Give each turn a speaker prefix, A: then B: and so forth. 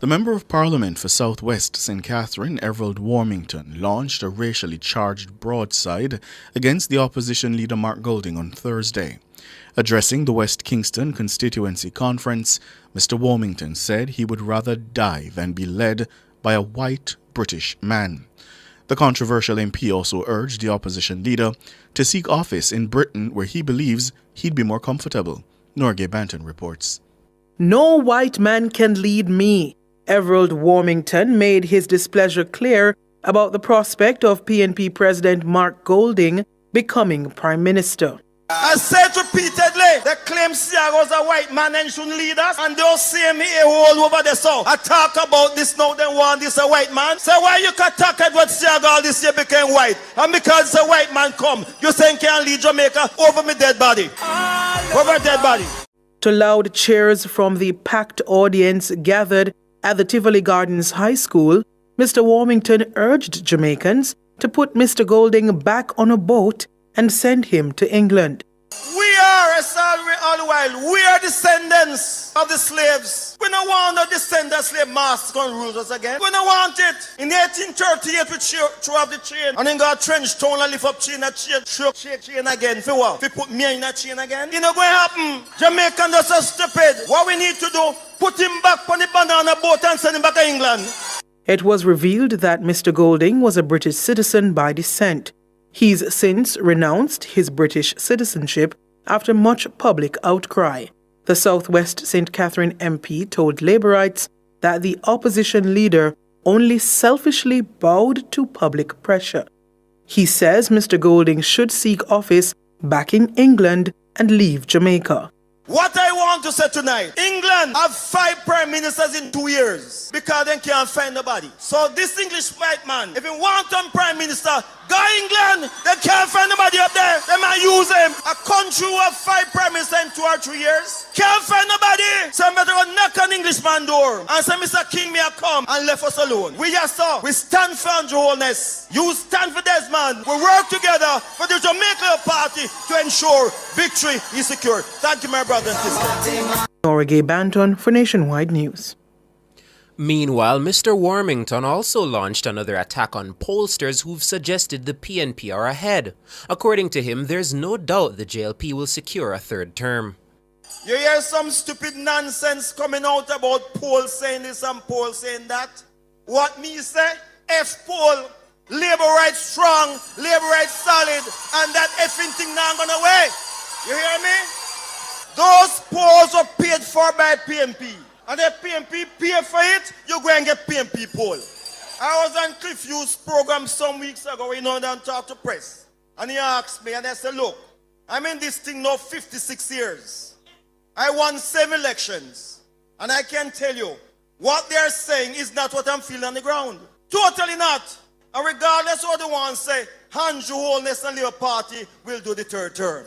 A: The Member of Parliament for Southwest St. Catherine, Everald Warmington, launched a racially charged broadside against the opposition leader Mark Golding on Thursday. Addressing the West Kingston Constituency Conference, Mr. Warmington said he would rather die than be led by a white British man. The controversial MP also urged the opposition leader to seek office in Britain where he believes he'd be more comfortable. Norgay Banton reports.
B: No white man can lead me. Everald Warmington made his displeasure clear about the prospect of PNP President Mark Golding becoming Prime Minister.
C: I said repeatedly, they claim Seaga's a white man and shouldn't lead us, and they'll see me all over the south. I talk about this now, then want this a white man. So why you can talk about Seago all this year became white? And because a white man come, you saying can't lead Jamaica over me dead body. Over dead body.
B: To loud cheers from the packed audience gathered at the Tivoli Gardens High School, Mr. Warmington urged Jamaicans to put Mr. Golding back on a boat and send him to England.
C: We all the while, we are descendants of the slaves. We don't want the descendants slave masters going to rule us again. We don't want it. In 1838, we threw off the chain. And then got trench town and lift up chain and chain, throw chain chain again. For what? If put me in a chain again? It not going happen. Jamaicans are so stupid. What we need to do, put him back on the banana boat and send him back to England.
B: It was revealed that Mr. Golding was a British citizen by descent. He's since renounced his British citizenship after much public outcry. The Southwest St. Catherine MP told Labourites that the opposition leader only selfishly bowed to public pressure. He says Mr. Golding should seek office back in England and leave Jamaica.
C: What I want to say tonight, England have five prime ministers in two years because they can't find nobody. So this English white man, if he want a prime minister, go England. They can't find nobody up there. Use him. A five prime ministers in two or three years can't find nobody. So I better go knock on Englishman door and say, Mr. King, may I come and left us alone. We just saw. We stand for Andrew Holness. You stand for Desmond. We work together for the Jamaica party to ensure victory is secure. Thank you, my brother.
B: Nora Gay Banton for Nationwide News.
D: Meanwhile, Mr. Warmington also launched another attack on pollsters who've suggested the PNP are ahead. According to him, there's no doubt the JLP will secure a third term.
C: You hear some stupid nonsense coming out about polls saying this and polls saying that? What me say? F poll, labor rights strong, Labourites solid, and that effing thing not gonna away. You hear me? Those polls are paid for by PNP. And if PNP pay for it, you go and get PNP poll. I was on Cliff Hughes' program some weeks ago, you know, and talk to press. And he asked me, and I said, look, I'm in this thing now 56 years. I won seven elections. And I can tell you, what they're saying is not what I'm feeling on the ground. Totally not. And regardless of what the ones say, Andrew Holness and Labour Party will do the third term.